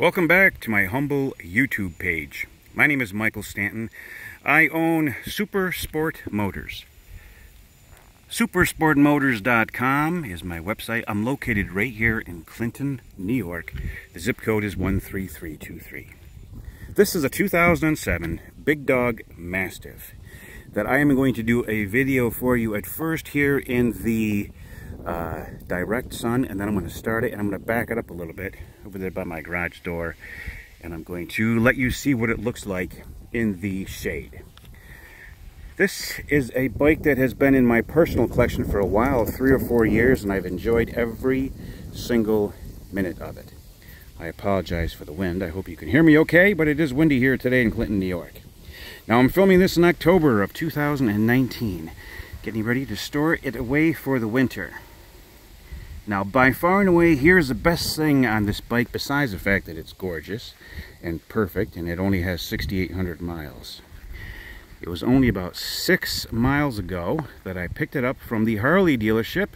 Welcome back to my humble YouTube page. My name is Michael Stanton. I own Super Sport Motors. Supersportmotors.com is my website. I'm located right here in Clinton, New York. The zip code is 13323. This is a 2007 Big Dog Mastiff that I am going to do a video for you at first here in the uh, direct sun and then I'm going to start it and I'm going to back it up a little bit over there by my garage door and I'm going to let you see what it looks like in the shade. This is a bike that has been in my personal collection for a while, three or four years, and I've enjoyed every single minute of it. I apologize for the wind. I hope you can hear me okay, but it is windy here today in Clinton, New York. Now I'm filming this in October of 2019, getting ready to store it away for the winter. Now, by far and away, here's the best thing on this bike, besides the fact that it's gorgeous and perfect, and it only has 6,800 miles. It was only about six miles ago that I picked it up from the Harley dealership.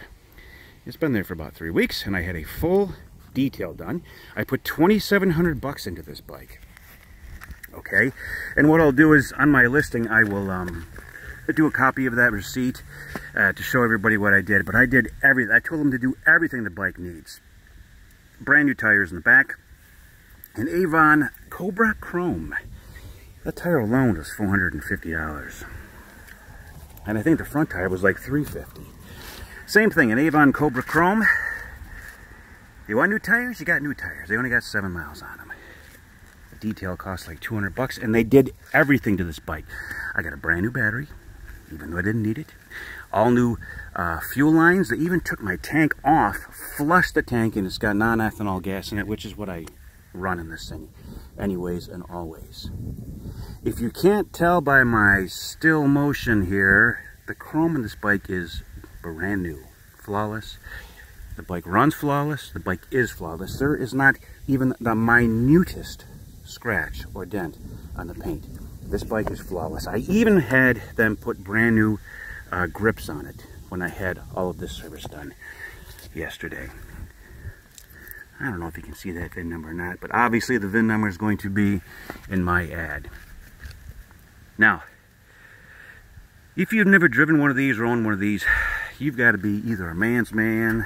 It's been there for about three weeks, and I had a full detail done. I put 2,700 bucks into this bike. Okay, and what I'll do is, on my listing, I will um, do a copy of that receipt uh, to show everybody what I did. But I did everything. I told them to do everything the bike needs. Brand new tires in the back. An Avon Cobra Chrome. That tire alone was $450. And I think the front tire was like 350. Same thing, an Avon Cobra Chrome. You want new tires? You got new tires. They only got seven miles on them. The detail cost like 200 bucks, and they did everything to this bike. I got a brand new battery, even though I didn't need it. All new uh, fuel lines. They even took my tank off, flushed the tank, and it's got non-ethanol gas in it, which is what I run in this thing anyways and always. If you can't tell by my still motion here, the chrome in this bike is brand new, flawless. The bike runs flawless, the bike is flawless. There is not even the minutest scratch or dent on the paint. This bike is flawless. I even had them put brand new uh, grips on it when I had all of this service done yesterday. I don't know if you can see that VIN number or not, but obviously the VIN number is going to be in my ad. Now, if you've never driven one of these or owned one of these, you've got to be either a man's man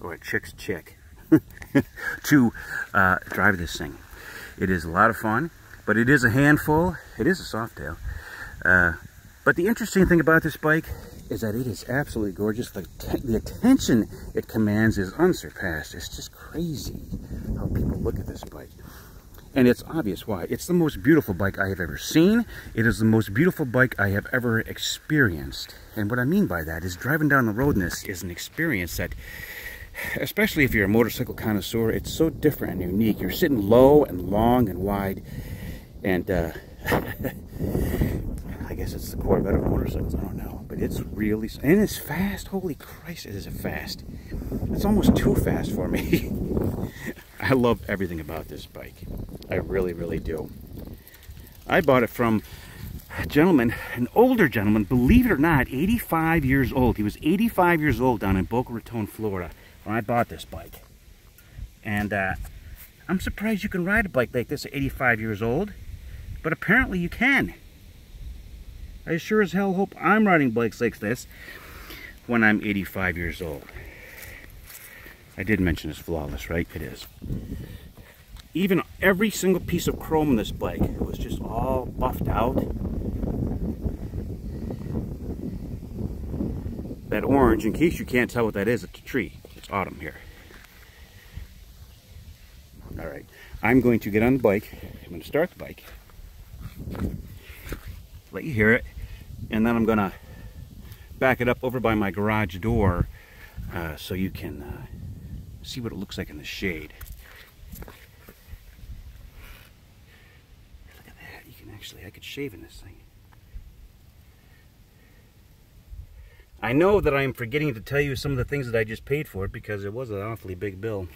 or a chick's chick to uh, drive this thing. It is a lot of fun. But it is a handful. It is a Softail. Uh, but the interesting thing about this bike is that it is absolutely gorgeous. The, the attention it commands is unsurpassed. It's just crazy how people look at this bike. And it's obvious why. It's the most beautiful bike I have ever seen. It is the most beautiful bike I have ever experienced. And what I mean by that is driving down the road in this is an experience that, especially if you're a motorcycle connoisseur, it's so different and unique. You're sitting low and long and wide and uh, I guess it's the Corvette of motorcycles. I don't know. But it's really, and it's fast. Holy Christ, it is fast. It's almost too fast for me. I love everything about this bike. I really, really do. I bought it from a gentleman, an older gentleman, believe it or not, 85 years old. He was 85 years old down in Boca Raton, Florida, when I bought this bike. And uh, I'm surprised you can ride a bike like this at 85 years old. But apparently you can. I sure as hell hope I'm riding bikes like this when I'm 85 years old. I did mention it's flawless, right? It is. Even every single piece of chrome in this bike was just all buffed out. That orange, in case you can't tell what that is, it's a tree. It's autumn here. All right, I'm going to get on the bike. I'm going to start the bike let you hear it and then I'm gonna back it up over by my garage door uh, so you can uh, see what it looks like in the shade. Look at that. You can actually I could shave in this thing. I know that I'm forgetting to tell you some of the things that I just paid for it because it was an awfully big bill.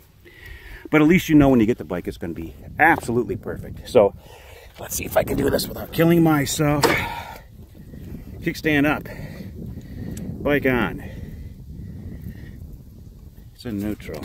But at least you know when you get the bike it's going to be absolutely perfect. So Let's see if I can do this without killing myself. Kickstand up. Bike on. It's in neutral.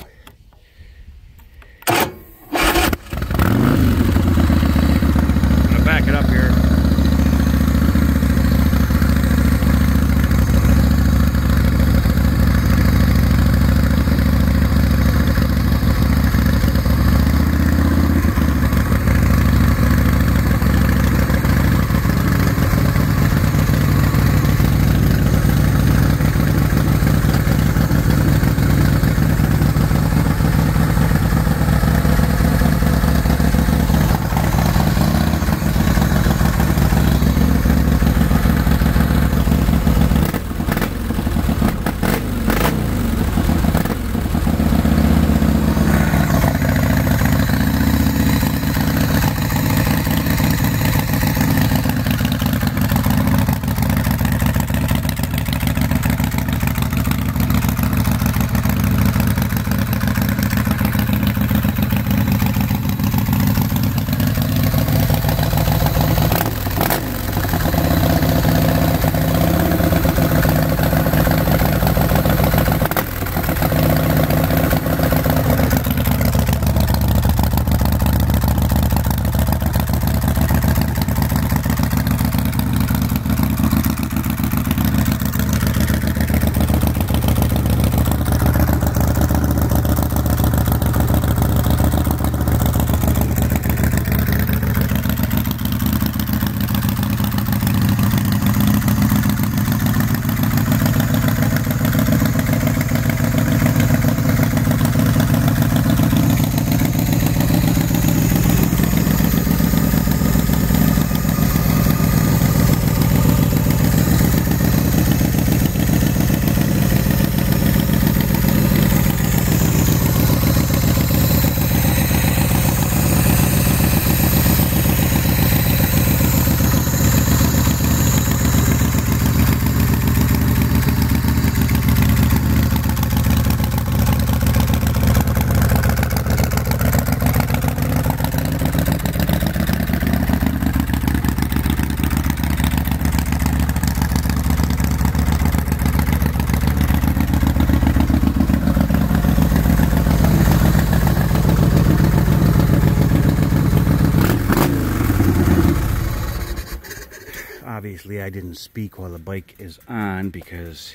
Obviously, I didn't speak while the bike is on because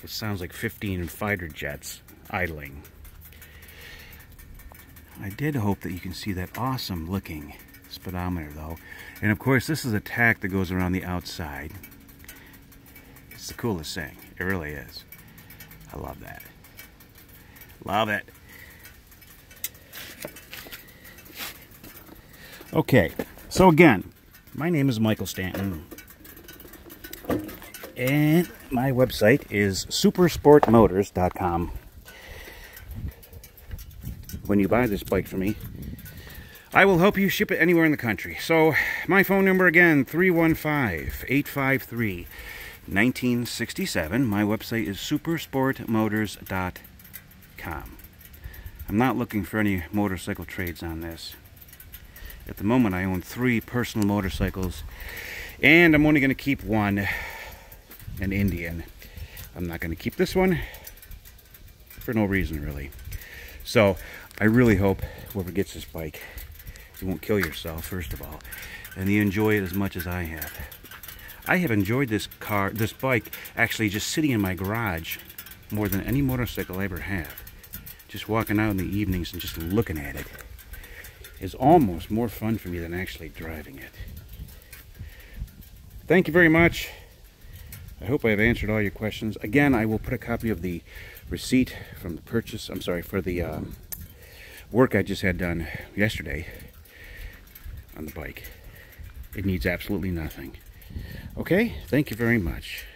it sounds like 15 fighter jets idling. I did hope that you can see that awesome looking speedometer though. And of course, this is a tach that goes around the outside. It's the coolest thing. It really is. I love that. Love it. Okay, so again, my name is Michael Stanton. And my website is supersportmotors.com. When you buy this bike from me, I will help you ship it anywhere in the country. So, my phone number again, 315-853-1967. My website is supersportmotors.com. I'm not looking for any motorcycle trades on this. At the moment, I own three personal motorcycles, and I'm only going to keep one, an Indian. I'm not going to keep this one for no reason, really. So, I really hope whoever gets this bike, you won't kill yourself, first of all, and you enjoy it as much as I have. I have enjoyed this car, this bike, actually just sitting in my garage more than any motorcycle I ever have. Just walking out in the evenings and just looking at it is almost more fun for me than actually driving it. Thank you very much. I hope I have answered all your questions. Again, I will put a copy of the receipt from the purchase, I'm sorry, for the um, work I just had done yesterday on the bike. It needs absolutely nothing. Okay, thank you very much.